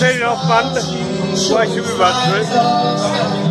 Turn it off, man. Why should